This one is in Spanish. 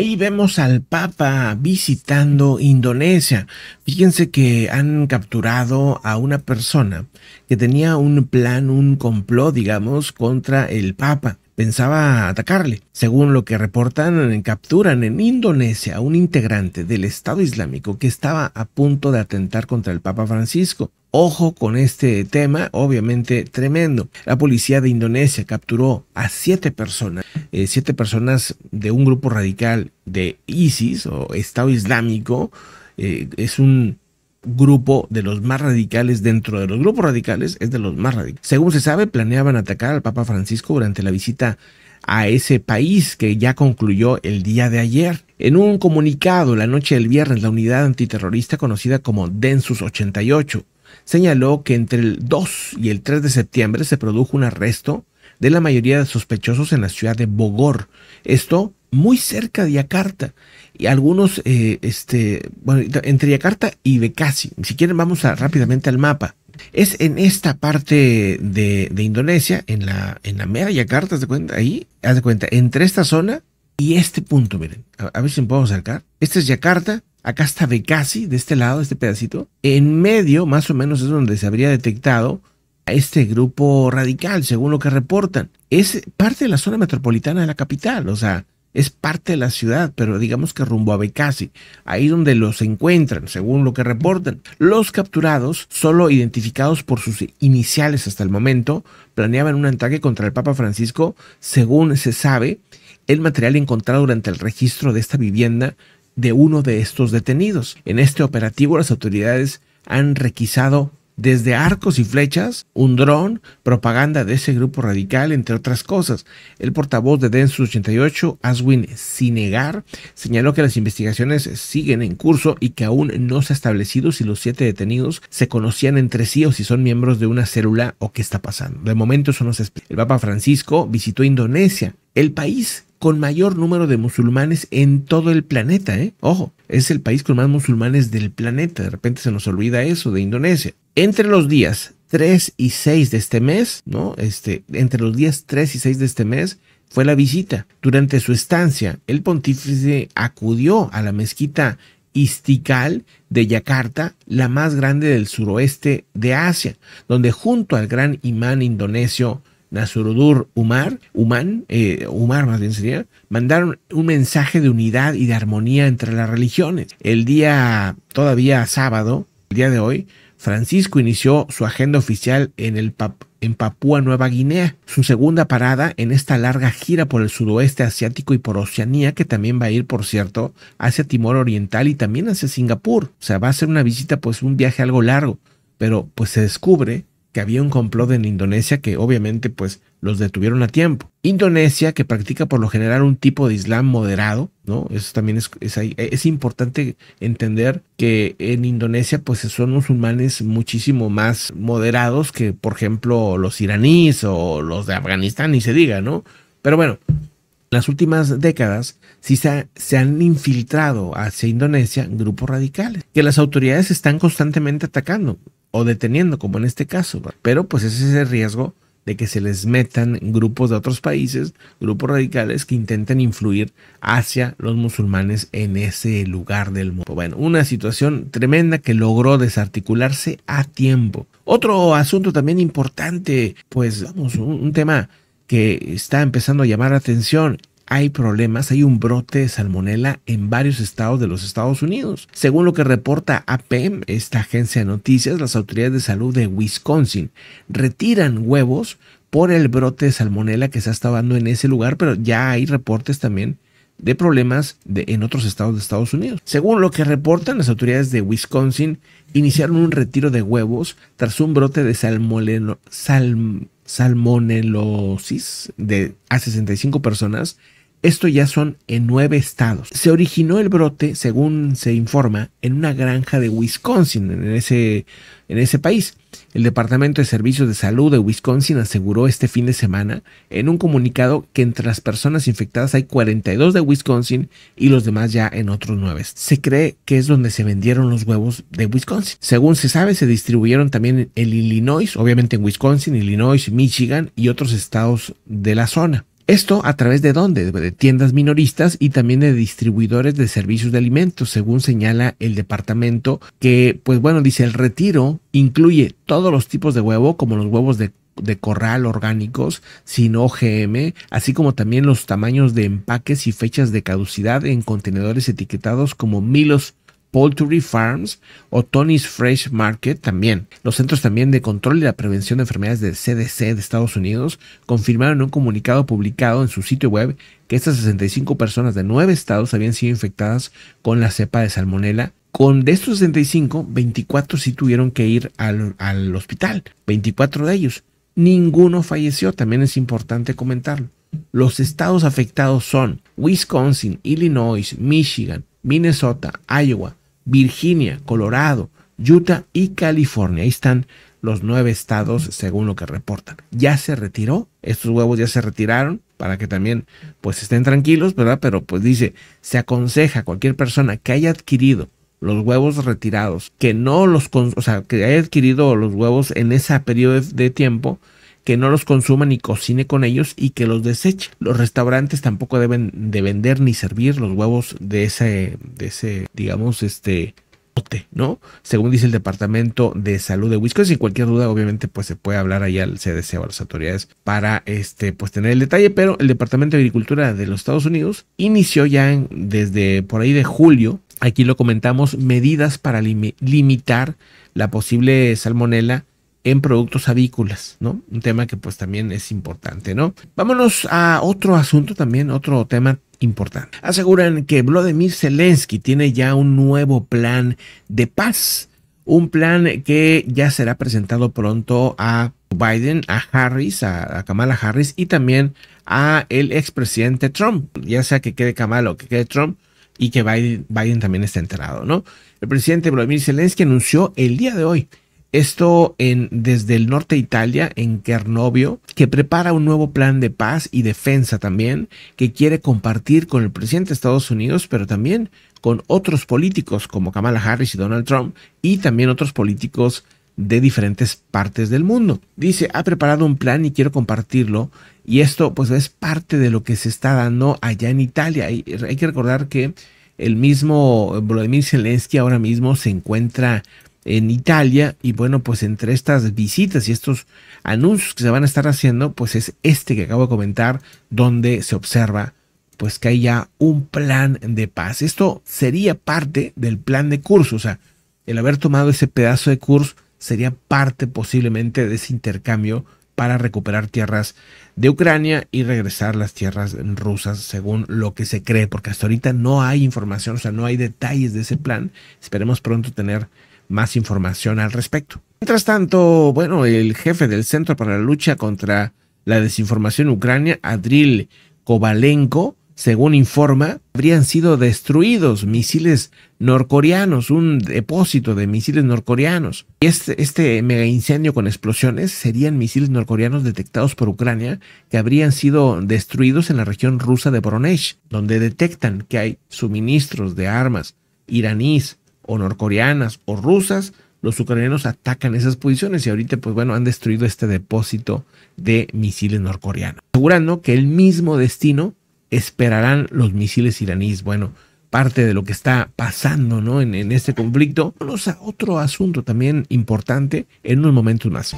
Ahí vemos al Papa visitando Indonesia. Fíjense que han capturado a una persona que tenía un plan, un complot, digamos, contra el Papa pensaba atacarle. Según lo que reportan, capturan en Indonesia a un integrante del Estado Islámico que estaba a punto de atentar contra el Papa Francisco. Ojo con este tema, obviamente tremendo. La policía de Indonesia capturó a siete personas, eh, siete personas de un grupo radical de ISIS o Estado Islámico. Eh, es un grupo de los más radicales dentro de los grupos radicales, es de los más radicales. Según se sabe, planeaban atacar al Papa Francisco durante la visita a ese país que ya concluyó el día de ayer. En un comunicado la noche del viernes, la unidad antiterrorista conocida como Densus 88 señaló que entre el 2 y el 3 de septiembre se produjo un arresto de la mayoría de sospechosos en la ciudad de Bogor. Esto muy cerca de Yakarta. Y algunos, eh, este, bueno, entre Yakarta y Bekasi. Si quieren, vamos a, rápidamente al mapa. Es en esta parte de, Indonesia, en la, en la mera Yakarta, ¿haz de cuenta? Ahí, haz de cuenta, entre esta zona y este punto, miren. A, ver si me puedo acercar. Este es Yakarta, acá está Bekasi, de este lado, este pedacito. En medio, más o menos, es donde se habría detectado a este grupo radical, según lo que reportan. Es parte de la zona metropolitana de la capital, o sea, es parte de la ciudad, pero digamos que rumbo a Becasi, ahí donde los encuentran, según lo que reportan. Los capturados, solo identificados por sus iniciales hasta el momento, planeaban un ataque contra el Papa Francisco, según se sabe, el material encontrado durante el registro de esta vivienda de uno de estos detenidos. En este operativo las autoridades han requisado desde arcos y flechas, un dron, propaganda de ese grupo radical, entre otras cosas. El portavoz de Densus 88, Aswin Sinegar, señaló que las investigaciones siguen en curso y que aún no se ha establecido si los siete detenidos se conocían entre sí o si son miembros de una célula o qué está pasando. De momento eso no se explica. El Papa Francisco visitó Indonesia, el país con mayor número de musulmanes en todo el planeta, ¿eh? Ojo, es el país con más musulmanes del planeta. De repente se nos olvida eso de Indonesia. Entre los días 3 y 6 de este mes, ¿no? Este, entre los días 3 y 6 de este mes fue la visita. Durante su estancia, el pontífice acudió a la mezquita Istiqlal de Yakarta, la más grande del suroeste de Asia, donde junto al gran imán indonesio Nasrudur Umar, Uman, eh, Umar más bien sería, mandaron un mensaje de unidad y de armonía entre las religiones. El día, todavía sábado, el día de hoy, Francisco inició su agenda oficial en, el en Papúa Nueva Guinea, su segunda parada en esta larga gira por el sudoeste asiático y por Oceanía, que también va a ir, por cierto, hacia Timor Oriental y también hacia Singapur. O sea, va a ser una visita, pues un viaje algo largo, pero pues se descubre que había un complot en Indonesia que obviamente pues los detuvieron a tiempo. Indonesia, que practica por lo general un tipo de Islam moderado, ¿no? Eso también es, es, es, importante entender que en Indonesia pues son musulmanes muchísimo más moderados que por ejemplo los iraníes o los de Afganistán, ni se diga, ¿no? Pero bueno, las últimas décadas sí se, se, han infiltrado hacia Indonesia grupos radicales que las autoridades están constantemente atacando o deteniendo, como en este caso. Pero pues ese es el riesgo de que se les metan grupos de otros países, grupos radicales que intenten influir hacia los musulmanes en ese lugar del mundo. Bueno, una situación tremenda que logró desarticularse a tiempo. Otro asunto también importante, pues vamos, un, tema que está empezando a llamar la atención hay problemas, hay un brote de salmonela en varios estados de los Estados Unidos. Según lo que reporta APM, esta agencia de noticias, las autoridades de salud de Wisconsin retiran huevos por el brote de salmonela que se ha estado dando en ese lugar, pero ya hay reportes también de problemas de, en otros estados de Estados Unidos. Según lo que reportan las autoridades de Wisconsin, iniciaron un retiro de huevos tras un brote de salmonelosis de a 65 personas esto ya son en nueve estados. Se originó el brote, según se informa, en una granja de Wisconsin, en ese, en ese país. El Departamento de Servicios de Salud de Wisconsin aseguró este fin de semana en un comunicado que entre las personas infectadas hay 42 de Wisconsin y los demás ya en otros nueve. Se cree que es donde se vendieron los huevos de Wisconsin. Según se sabe, se distribuyeron también en Illinois, obviamente en Wisconsin, Illinois, Michigan y otros estados de la zona. Esto a través de dónde? De tiendas minoristas y también de distribuidores de servicios de alimentos, según señala el departamento, que pues bueno, dice el retiro incluye todos los tipos de huevo, como los huevos de, de corral orgánicos sin OGM, así como también los tamaños de empaques y fechas de caducidad en contenedores etiquetados como Milos Poultry Farms o Tony's Fresh Market también. Los Centros también de Control y la Prevención de Enfermedades de CDC de Estados Unidos confirmaron en un comunicado publicado en su sitio web que estas 65 personas de nueve estados habían sido infectadas con la cepa de salmonela. Con de estos 65, 24 sí tuvieron que ir al, al hospital, 24 de ellos. Ninguno falleció, también es importante comentarlo. Los estados afectados son Wisconsin, Illinois, Michigan, Minnesota, Iowa, Virginia, Colorado, Utah y California. Ahí están los nueve estados según lo que reportan. Ya se retiró, estos huevos ya se retiraron para que también pues estén tranquilos, ¿verdad? Pero pues dice, se aconseja a cualquier persona que haya adquirido los huevos retirados, que no los, o sea, que haya adquirido los huevos en ese periodo de tiempo, que no los consuma ni cocine con ellos y que los deseche. Los restaurantes tampoco deben de vender ni servir los huevos de ese, de ese, digamos, este ¿no? Según dice el Departamento de Salud de Wisconsin, sin cualquier duda, obviamente, pues se puede hablar ahí al CDC o a las autoridades para, este, pues tener el detalle, pero el Departamento de Agricultura de los Estados Unidos inició ya desde por ahí de julio, aquí lo comentamos, medidas para limitar la posible salmonela en productos avícolas, ¿no? Un tema que pues también es importante, ¿no? Vámonos a otro asunto también, otro tema importante. Aseguran que Vladimir Zelensky tiene ya un nuevo plan de paz, un plan que ya será presentado pronto a Biden, a Harris, a, Kamala Harris y también a el expresidente Trump, ya sea que quede Kamala o que quede Trump y que Biden, Biden también esté enterado, ¿no? El presidente Vladimir Zelensky anunció el día de hoy esto en, desde el norte de Italia, en Kernovio, que prepara un nuevo plan de paz y defensa también, que quiere compartir con el presidente de Estados Unidos, pero también con otros políticos como Kamala Harris y Donald Trump, y también otros políticos de diferentes partes del mundo. Dice, ha preparado un plan y quiero compartirlo. Y esto pues es parte de lo que se está dando allá en Italia. Y hay que recordar que el mismo Volodymyr Zelensky ahora mismo se encuentra en Italia y bueno, pues entre estas visitas y estos anuncios que se van a estar haciendo, pues es este que acabo de comentar, donde se observa pues que hay ya un plan de paz. Esto sería parte del plan de curso, o sea, el haber tomado ese pedazo de curso sería parte posiblemente de ese intercambio para recuperar tierras de Ucrania y regresar las tierras rusas según lo que se cree, porque hasta ahorita no hay información, o sea, no hay detalles de ese plan. Esperemos pronto tener más información al respecto. Mientras tanto, bueno, el jefe del Centro para la Lucha contra la Desinformación Ucrania, Adril Kovalenko, según informa, habrían sido destruidos misiles norcoreanos, un depósito de misiles norcoreanos. Y este, este mega incendio con explosiones serían misiles norcoreanos detectados por Ucrania que habrían sido destruidos en la región rusa de Voronezh, donde detectan que hay suministros de armas iraníes o norcoreanas o rusas, los ucranianos atacan esas posiciones y ahorita pues bueno han destruido este depósito de misiles norcoreanos, asegurando que el mismo destino esperarán los misiles iraníes. Bueno, parte de lo que está pasando ¿no? en, en este conflicto. Vamos a otro asunto también importante en unos momentos más.